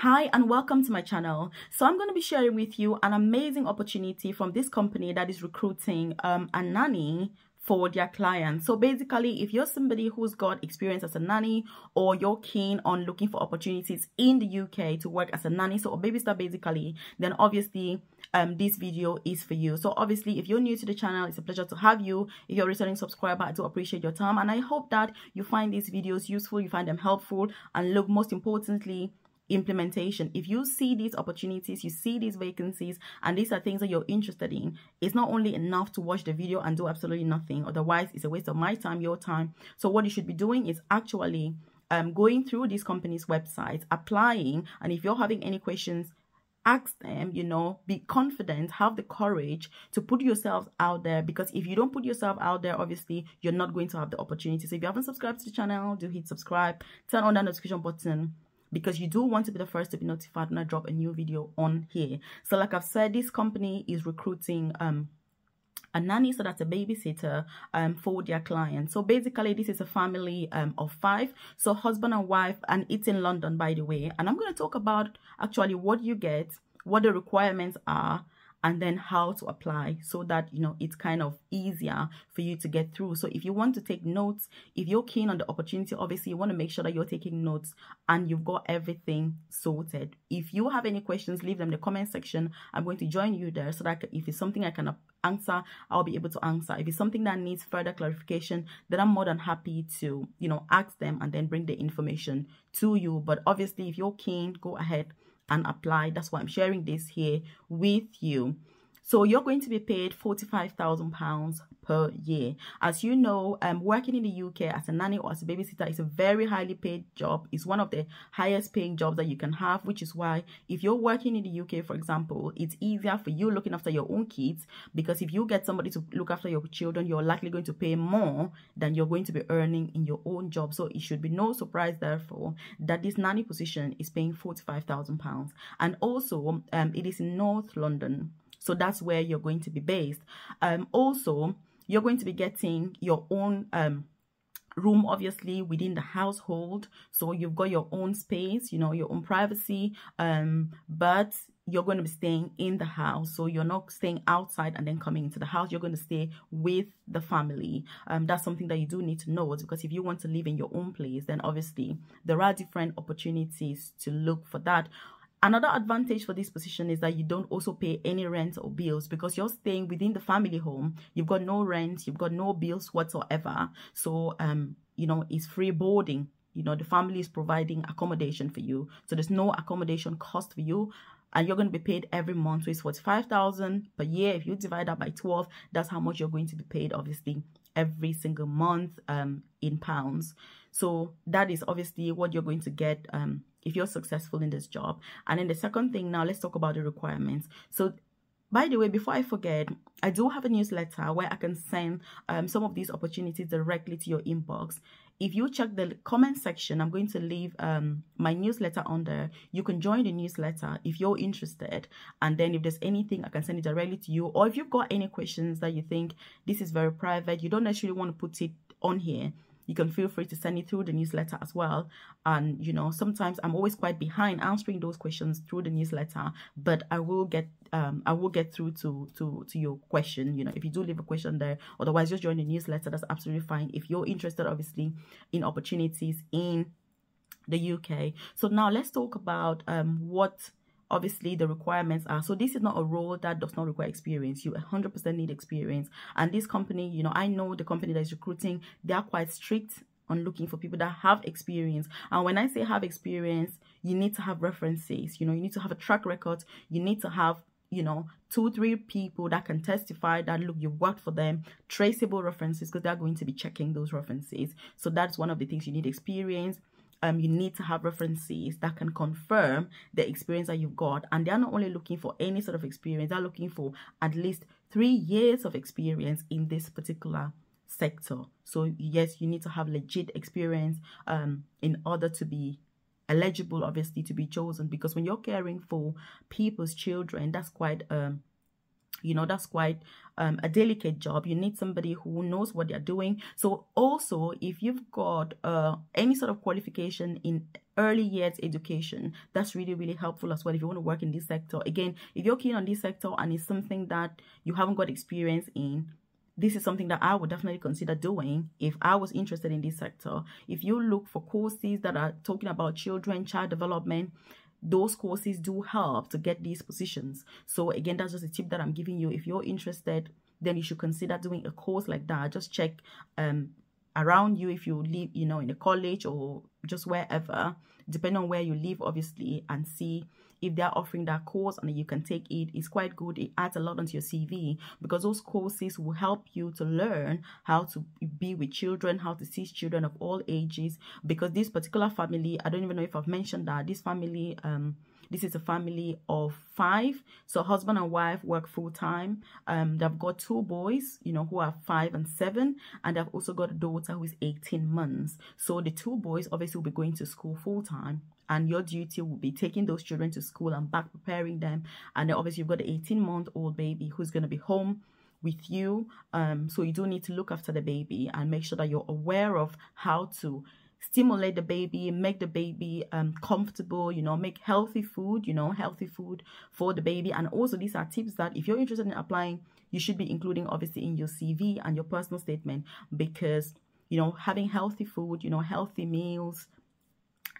Hi and welcome to my channel. So I'm going to be sharing with you an amazing opportunity from this company that is recruiting um, a nanny for their clients. So basically, if you're somebody who's got experience as a nanny or you're keen on looking for opportunities in the UK to work as a nanny, so a babysitter basically, then obviously um, this video is for you. So obviously, if you're new to the channel, it's a pleasure to have you. If you're a returning subscriber, I do appreciate your time. And I hope that you find these videos useful, you find them helpful, and look, most importantly, implementation. If you see these opportunities you see these vacancies and these are things that you're interested in it's not only enough to watch the video and do absolutely nothing. Otherwise it's a waste of my time your time. So what you should be doing is actually um, going through these companies websites applying and if you're having any questions ask them you know be confident have the courage to put yourself out there because if you don't put yourself out there obviously you're not going to have the opportunity. So if you haven't subscribed to the channel do hit subscribe turn on that notification button because you do want to be the first to be notified when I drop a new video on here. So like I've said, this company is recruiting um a nanny so that's a babysitter um for their clients. So basically this is a family um of five. So husband and wife and it's in london by the way. And i'm going to talk about actually what you get what the requirements are and then how to apply so that you know it's kind of easier for you to get through. So if you want to take notes if you're keen on the opportunity obviously you want to make sure that you're taking notes and you've got everything sorted. If you have any questions leave them in the comment section. I'm going to join you there so that if it's something i can answer i'll be able to answer. If it's something that needs further clarification then i'm more than happy to you know ask them and then bring the information to you. But obviously if you're keen go ahead and apply. That's why I'm sharing this here with you. So you're going to be paid £45,000 per year. As you know, um, working in the UK as a nanny or as a babysitter is a very highly paid job. It's one of the highest paying jobs that you can have, which is why if you're working in the UK, for example, it's easier for you looking after your own kids because if you get somebody to look after your children, you're likely going to pay more than you're going to be earning in your own job. So it should be no surprise, therefore, that this nanny position is paying £45,000. And also, um, it is in North London. So that's where you're going to be based. Um, also, you're going to be getting your own um, room obviously within the household. So you've got your own space you know your own privacy um but you're going to be staying in the house. So you're not staying outside and then coming into the house. You're going to stay with the family. Um that's something that you do need to know because if you want to live in your own place then obviously there are different opportunities to look for that Another advantage for this position is that you don't also pay any rent or bills because you're staying within the family home. You've got no rent, you've got no bills whatsoever. So, um, you know, it's free boarding. You know, the family is providing accommodation for you. So there's no accommodation cost for you and you're going to be paid every month. So it's 45,000 per year. If you divide that by 12, that's how much you're going to be paid, obviously, every single month um, in pounds. So that is obviously what you're going to get um, if you're successful in this job. And then the second thing now, let's talk about the requirements. So by the way, before I forget, I do have a newsletter where I can send um, some of these opportunities directly to your inbox. If you check the comment section, I'm going to leave um, my newsletter on there. You can join the newsletter if you're interested. And then if there's anything, I can send it directly to you. Or if you've got any questions that you think this is very private, you don't necessarily want to put it on here, you can feel free to send it through the newsletter as well. And you know sometimes i'm always quite behind answering those questions through the newsletter but i will get um i will get through to to to your question. You know if you do leave a question there otherwise just join the newsletter. That's absolutely fine. If you're interested obviously in opportunities in the uk so now let's talk about um what obviously the requirements are so this is not a role that does not require experience. You 100% need experience. And this company you know i know the company that is recruiting they are quite strict on looking for people that have experience. And when i say have experience you need to have references. You know you need to have a track record. You need to have you know two three people that can testify that look you worked for them. Traceable references because they're going to be checking those references. So that's one of the things you need experience um, you need to have references that can confirm the experience that you've got. And they're not only looking for any sort of experience, they're looking for at least three years of experience in this particular sector. So yes, you need to have legit experience um, in order to be eligible, obviously, to be chosen. Because when you're caring for people's children, that's quite um, you know that's quite um, a delicate job. You need somebody who knows what they're doing. So also if you've got uh, any sort of qualification in early years education that's really really helpful as well if you want to work in this sector. Again if you're keen on this sector and it's something that you haven't got experience in this is something that I would definitely consider doing if I was interested in this sector. If you look for courses that are talking about children, child development, those courses do help to get these positions. So again, that's just a tip that I'm giving you. If you're interested, then you should consider doing a course like that. Just check um around you if you live, you know, in a college or just wherever, depending on where you live, obviously, and see if they're offering that course and you can take it it's quite good. It adds a lot onto your cv because those courses will help you to learn how to be with children how to teach children of all ages because this particular family i don't even know if i've mentioned that this family um this is a family of five. So husband and wife work full-time. Um they've got two boys you know who are five and seven and they've also got a daughter who is 18 months. So the two boys obviously will be going to school full-time and your duty will be taking those children to school and back preparing them. And then obviously you've got an 18 month old baby who's going to be home with you. Um so you do need to look after the baby and make sure that you're aware of how to stimulate the baby make the baby um comfortable you know make healthy food you know healthy food for the baby. And also these are tips that if you're interested in applying you should be including obviously in your cv and your personal statement because you know having healthy food you know healthy meals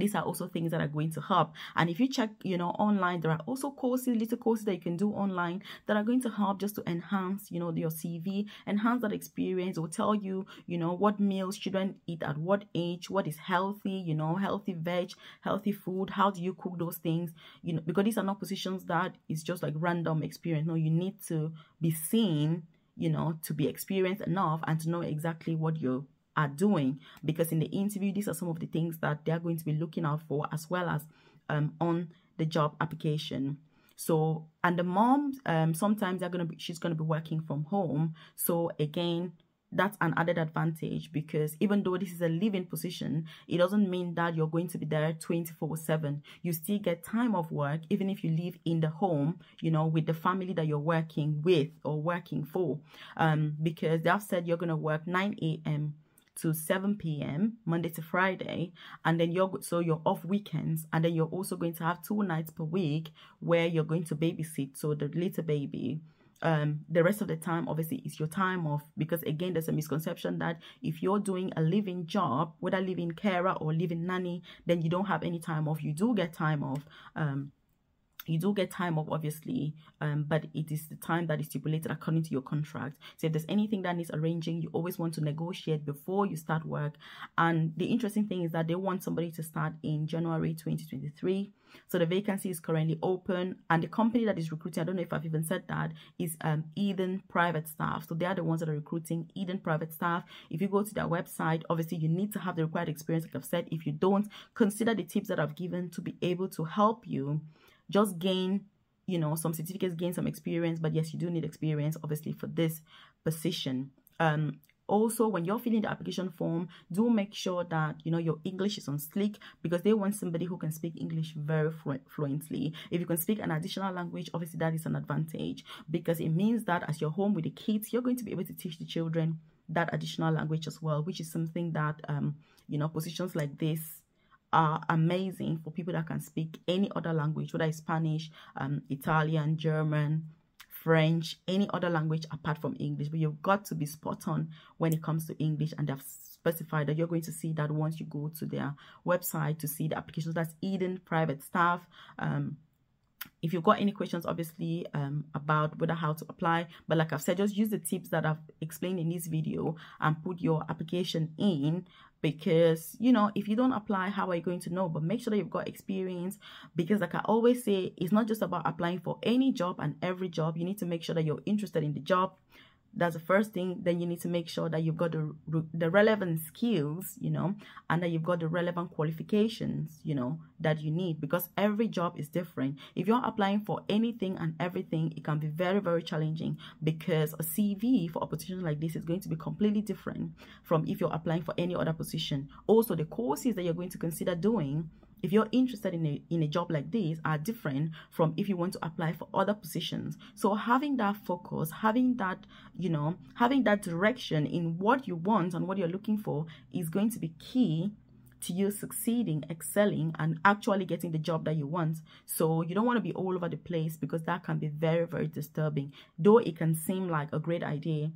these are also things that are going to help. And if you check you know online there are also courses little courses that you can do online that are going to help just to enhance you know your cv enhance that experience. Will tell you you know what meals children eat at what age what is healthy you know healthy veg healthy food how do you cook those things? You know because these are not positions that is just like random experience. No you need to be seen you know to be experienced enough and to know exactly what you're are doing because in the interview these are some of the things that they're going to be looking out for as well as um, on the job application. So and the mom um, sometimes they're gonna be she's gonna be working from home. So again that's an added advantage because even though this is a living position it doesn't mean that you're going to be there 24 7 you still get time of work even if you live in the home you know with the family that you're working with or working for. Um because they've said you're going to work 9 a.m to 7 p.m. Monday to Friday, and then you're so you're off weekends, and then you're also going to have two nights per week where you're going to babysit. So the little baby, um, the rest of the time obviously is your time off because again there's a misconception that if you're doing a living job, whether living carer or living nanny, then you don't have any time off. You do get time off. Um, you do get time off obviously um but it is the time that is stipulated according to your contract. So if there's anything that needs arranging you always want to negotiate before you start work. And the interesting thing is that they want somebody to start in january 2023 so the vacancy is currently open and the company that is recruiting i don't know if i've even said that is um eden private staff. So they are the ones that are recruiting eden private staff. If you go to their website obviously you need to have the required experience. Like i've said if you don't consider the tips that i've given to be able to help you just gain you know some certificates gain some experience but yes you do need experience obviously for this position. Um also when you're filling the application form do make sure that you know your english is on slick because they want somebody who can speak english very flu fluently. If you can speak an additional language obviously that is an advantage because it means that as you're home with the kids you're going to be able to teach the children that additional language as well which is something that um you know positions like this are amazing for people that can speak any other language, whether it's Spanish, um, Italian, German, French, any other language apart from English. But you've got to be spot on when it comes to English, and they've specified that you're going to see that once you go to their website to see the applications. That's Eden Private Staff. Um, if you've got any questions obviously um, about whether how to apply but like i've said just use the tips that i've explained in this video and put your application in because you know if you don't apply how are you going to know? But make sure that you've got experience because like i always say it's not just about applying for any job and every job. You need to make sure that you're interested in the job that's the first thing then you need to make sure that you've got the the relevant skills you know and that you've got the relevant qualifications you know that you need because every job is different. If you're applying for anything and everything it can be very very challenging because a cv for a position like this is going to be completely different from if you're applying for any other position. Also the courses that you're going to consider doing if you're interested in a, in a job like this are different from if you want to apply for other positions so having that focus having that you know having that direction in what you want and what you're looking for is going to be key to you succeeding, excelling, and actually getting the job that you want. So you don't want to be all over the place because that can be very, very disturbing. Though it can seem like a great idea,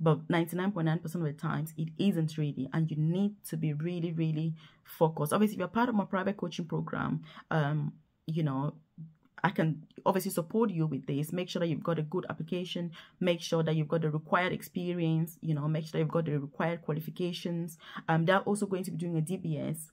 but 99.9% of the times it isn't really and you need to be really really focused obviously if you're part of my private coaching program um you know I can obviously support you with this. Make sure that you've got a good application. Make sure that you've got the required experience. You know, make sure you've got the required qualifications. Um, they're also going to be doing a DBS,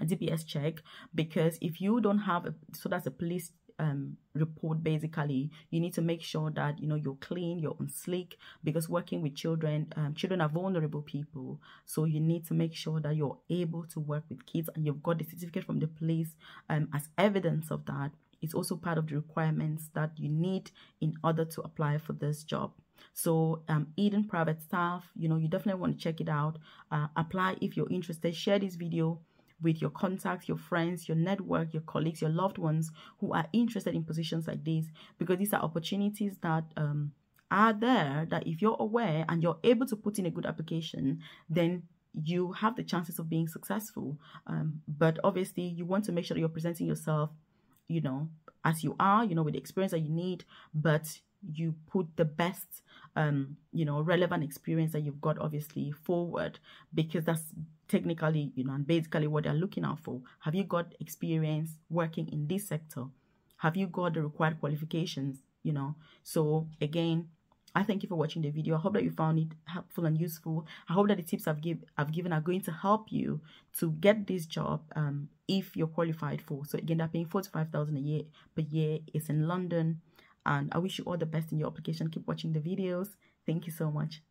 a DBS check because if you don't have, a, so that's a police um, report basically you need to make sure that you know you're clean you're on sleek because working with children um, children are vulnerable people so you need to make sure that you're able to work with kids and you've got the certificate from the police um, as evidence of that it's also part of the requirements that you need in order to apply for this job. So um, Eden Private Staff, you know, you definitely want to check it out. Uh, apply if you're interested. Share this video with your contacts, your friends, your network, your colleagues, your loved ones who are interested in positions like this because these are opportunities that um, are there that if you're aware and you're able to put in a good application, then you have the chances of being successful. Um, but obviously, you want to make sure you're presenting yourself you know, as you are, you know, with the experience that you need, but you put the best, um, you know, relevant experience that you've got obviously forward because that's technically, you know, and basically what they're looking out for. Have you got experience working in this sector? Have you got the required qualifications? You know, so again, I thank you for watching the video. I hope that you found it helpful and useful. I hope that the tips I've give I've given are going to help you to get this job um if you're qualified for. So again, they're paying forty five thousand a year per year. It's in London, and I wish you all the best in your application. Keep watching the videos. Thank you so much.